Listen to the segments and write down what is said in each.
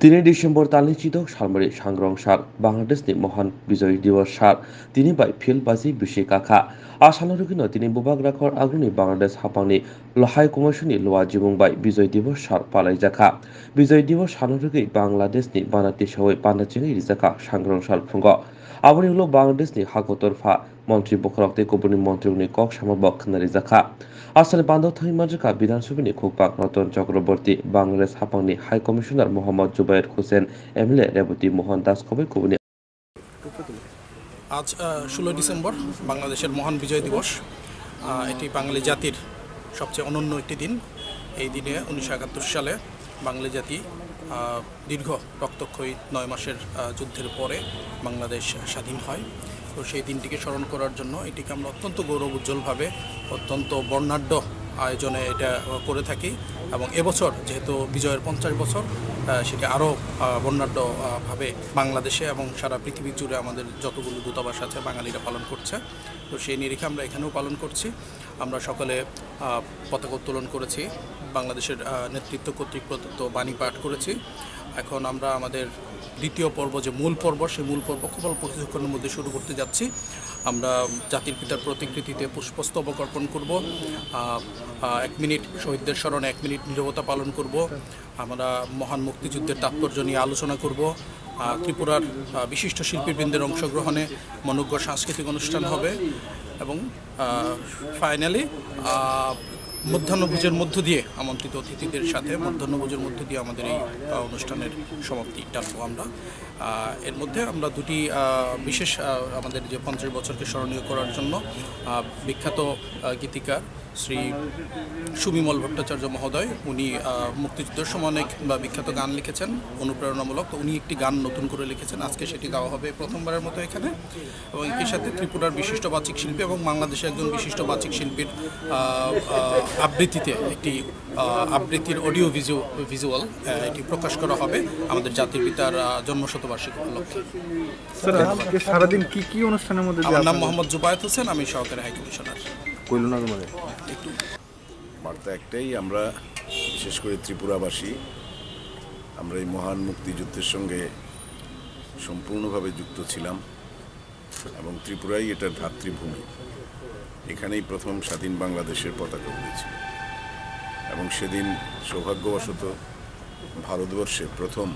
Tini Disember tali chidok salmari sangrong sal Bangladesh ni mohan bijoy diwas sal tini bai phil baji bishi kakha asal rugino tini bubak rakhor agruni Bangladesh hapangni lohai commissioni loa jibung bai bijoy diwas sal palai jakha bijoy diwas sal rugui Bangladesh ni banati sawai panachini rijaka sangrong sal pha মন্ত্রী মন্ত্রী cock সামবক খানারি জাখা। আসলে বান্ধব থাই মাজকা বিধানসভানি খুকপাক Ratan Chakraborty Bangladesh হাপাংনি high commissioner Mohammad Zubair Hossain, MLA Rebati Mohan Das কবে কবনি আজ ষোলোই ডিসেম্বর, বাংলাদেশের মহান বিজয় দিবস। এটি বাঙালি জাতির সবচেয়ে অনন্য একটি দিন। এই দিনে উনিশশো একাত্তর সালে বাঙালি জাতি দীর্ঘ রক্তক্ষয়ী নয় মাসের যুদ্ধের পরে বাংলাদেশ স্বাধীন হয়। তো সেই দিনটিকে স্মরণ করার জন্য এটিকে আমরা অত্যন্ত গৌরব উজ্জ্বলভাবে অত্যন্ত বর্ণাঢ্য আয়োজনে এটা করে থাকি। এবং এবছর যেহেতু বিজয়ের পঞ্চাশ বছর সেটা আরও বর্ণাঢ্যভাবে বাংলাদেশে এবং সারা পৃথিবী জুড়ে আমাদের যতগুলো দূতাবাস আছে বাঙালিরা পালন করছে। তো সেই নিরিখে আমরা এখানেও পালন করছি। আমরা সকলে পতাকা উত্তোলন করেছি, বাংলাদেশের নেতৃত্ব কর্তৃক প্রদত্ত বাণী পাঠ করেছি। এখন আমরা আমাদের দ্বিতীয় পর্ব, যে মূল পর্ব, সেই মূল পর্ব খুব অল্প কিছুক্ষণের মধ্যে শুরু করতে যাচ্ছি। আমরা জাতির পিতার প্রতিকৃতিতে পুষ্পস্তবক অর্পণ করব। এক মিনিট শহীদদের স্মরণে এক মিনিট নিরবতা পালন করব। আমরা মহান মুক্তিযুদ্ধের তাৎপর্য নিয়ে আলোচনা করব। ত্রিপুরার বিশিষ্ট শিল্পীবৃন্দের অংশগ্রহণে মনোজ্ঞ সাংস্কৃতিক অনুষ্ঠান হবে এবং ফাইনালি মধ্যাহ্নভোজের মধ্য দিয়ে আমন্ত্রিত অতিথিদের সাথে, মধ্যাহ্নভোজের মধ্য দিয়ে আমাদের এই অনুষ্ঠানের সমাপ্তি টানবো আমরা। এর মধ্যে আমরা দুটি বিশেষ আমাদের যে পঞ্চাশ বছরকে স্মরণীয় করার জন্য বিখ্যাত গীতিকার শ্রী সুবিমল ভট্টাচার্য মহোদয়, উনি মুক্তিযুদ্ধের সময় অনেক বিখ্যাত গান লিখেছেন, অনুপ্রেরণামূলক। তো উনি একটি গান নতুন করে লিখেছেন, আজকে সেটি দেওয়া হবে প্রথমবারের মতো এখানে। এবং একই সাথে ত্রিপুরার বিশিষ্ট বাচিক শিল্পী এবং বাংলাদেশের একজন বিশিষ্ট বাচিক শিল্পীর আবৃত্তিতে একটি আবৃত্তির অডিও ভিজু ভিজুয়াল এটি প্রকাশ করা হবে আমাদের জাতির পিতার জন্মশতবার্ষিকী উপলক্ষে। সারাদিন কি কি অনুষ্ঠানের মধ্যে আমার নাম মোহাম্মদ জুবায়ত হোসেন আমি সহকারী হাই কমিশনার। বার্তা একটাই আমরা বিশেষ করে ত্রিপুরাবাসী আমরা এই মহান মুক্তিযুদ্ধের সঙ্গে সম্পূর্ণভাবে যুক্ত ছিলাম এবং ত্রিপুরাই এটার ধাত্রীভূমি। এখানেই প্রথম স্বাধীন বাংলাদেশের পতাকা উঠেছিল এবং সেদিন সৌভাগ্যবশত ভারতবর্ষে প্রথম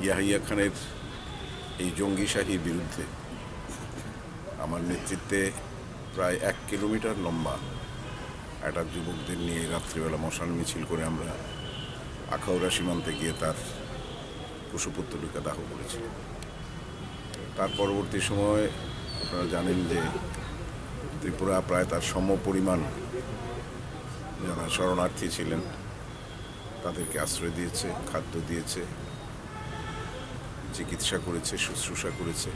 ইয়াহিয়া খানের এই জঙ্গিশাহীর বিরুদ্ধে আমার নেতৃত্বে প্রায় এক কিলোমিটার লম্বা একটা যুবকদের নিয়ে রাত্রিবেলা মশাল মিছিল করে আমরা আখাউড়া সীমান্তে গিয়ে তার পশুপুত্তলিকা দাহ করেছি তার পরবর্তী সময় আপনারা জানেন যে ত্রিপুরা প্রায় তার সম পরিমাণ যারা শরণার্থী ছিলেন, তাদেরকে আশ্রয় দিয়েছে, খাদ্য দিয়েছে, চিকিৎসা করেছে, শুশ্রূষা করেছে।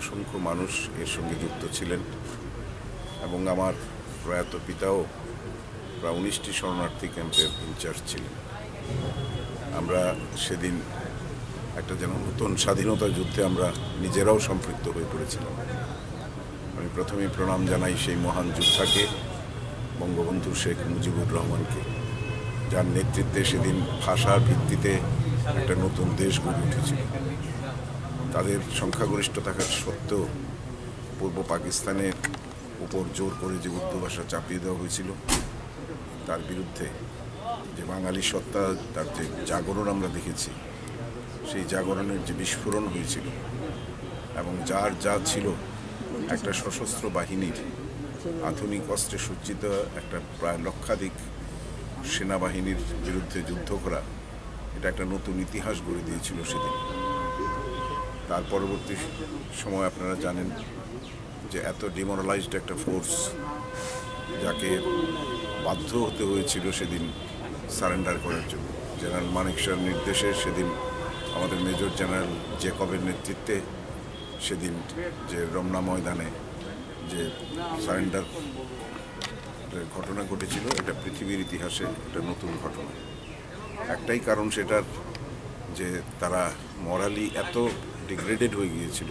অসংখ্য মানুষ এর সঙ্গে যুক্ত ছিলেন এবং আমার প্রয়াত পিতাও প্রায় উনিশটি শরণার্থী ক্যাম্পের ইনচার্জ ছিলেন। আমরা সেদিন একটা যেন নতুন স্বাধীনতা যুদ্ধে আমরা নিজেরাও সম্পৃক্ত হয়ে পড়েছিলাম। আমি প্রথমেই প্রণাম জানাই সেই মহান যোদ্ধাকে, বঙ্গবন্ধু শেখ মুজিবুর রহমানকে, যার নেতৃত্বে সেদিন ভাষার ভিত্তিতে একটা নতুন দেশ গড়ে উঠেছিল। তাদের সংখ্যাগরিষ্ঠ থাকার সত্ত্বেও পূর্ব পাকিস্তানের উপর জোর করে যে উর্দু ভাষা চাপিয়ে দেওয়া হয়েছিল, তার বিরুদ্ধে যে বাঙালি সত্তা, তার যে জাগরণ আমরা দেখেছি, সেই জাগরণের যে বিস্ফোরণ হয়েছিল এবং যার যা ছিল একটা সশস্ত্র বাহিনীর আধুনিক অস্ত্রে সজ্জিত একটা প্রায় লক্ষাধিক সেনাবাহিনীর বিরুদ্ধে যুদ্ধ করা, এটা একটা নতুন ইতিহাস গড়ে দিয়েছিল সেদিন। তার পরবর্তী সময় আপনারা জানেন যে এত ডিমোরালাইজড একটা ফোর্স যাকে বাধ্য হতে হয়েছিল সেদিন সারেন্ডার করার জন্য। জেনারেল মানিক নির্দেশে সেদিন আমাদের মেজর জেনারেল জেকবের নেতৃত্বে সেদিন যে রমনা ময়দানে যে সারেন্ডার ঘটনা ঘটেছিল, এটা পৃথিবীর ইতিহাসে একটা নতুন ঘটনা। একটাই কারণ সেটার যে তারা মরালি এত ডিগ্রেডেড হয়ে গিয়েছিল।